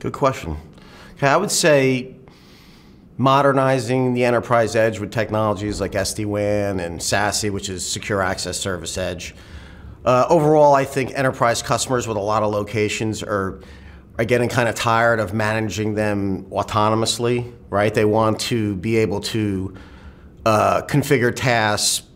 Good question. Okay, I would say modernizing the enterprise edge with technologies like SD-WAN and SASE, which is Secure Access Service Edge. Uh, overall, I think enterprise customers with a lot of locations are are getting kind of tired of managing them autonomously, right? They want to be able to uh, configure tasks,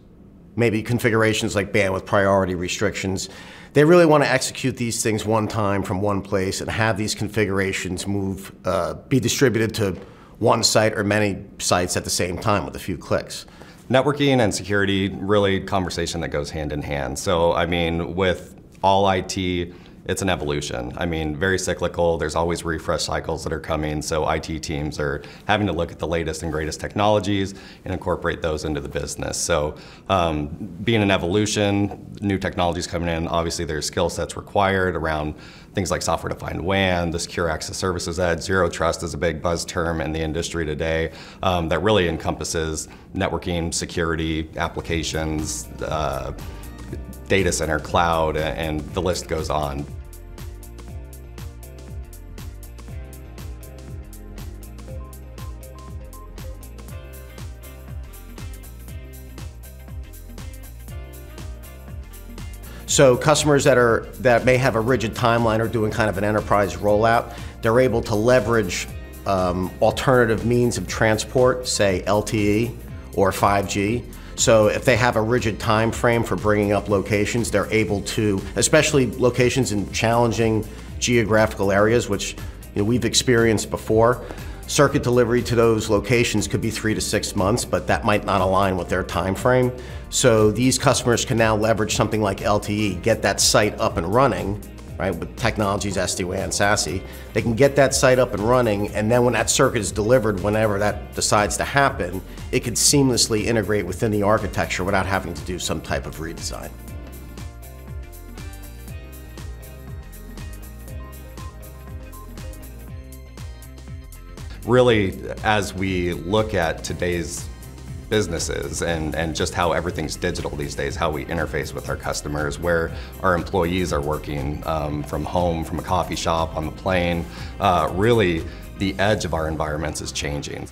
maybe configurations like bandwidth priority restrictions. They really want to execute these things one time from one place and have these configurations move, uh, be distributed to one site or many sites at the same time with a few clicks. Networking and security, really conversation that goes hand in hand. So, I mean, with all IT, it's an evolution. I mean, very cyclical. There's always refresh cycles that are coming. So IT teams are having to look at the latest and greatest technologies and incorporate those into the business. So um, being an evolution, new technologies coming in, obviously there's skill sets required around things like software-defined WAN, the secure access services edge, zero trust is a big buzz term in the industry today um, that really encompasses networking, security, applications, uh, data center, cloud, and the list goes on. So customers that are that may have a rigid timeline or doing kind of an enterprise rollout, they're able to leverage um, alternative means of transport, say LTE or 5G, so if they have a rigid time frame for bringing up locations, they're able to, especially locations in challenging geographical areas, which you know, we've experienced before. Circuit delivery to those locations could be three to six months, but that might not align with their time frame. So these customers can now leverage something like LTE, get that site up and running, right, with technologies SD-WAN, SASE, they can get that site up and running, and then when that circuit is delivered, whenever that decides to happen, it could seamlessly integrate within the architecture without having to do some type of redesign. Really, as we look at today's businesses and, and just how everything's digital these days, how we interface with our customers, where our employees are working um, from home, from a coffee shop, on the plane. Uh, really, the edge of our environments is changing.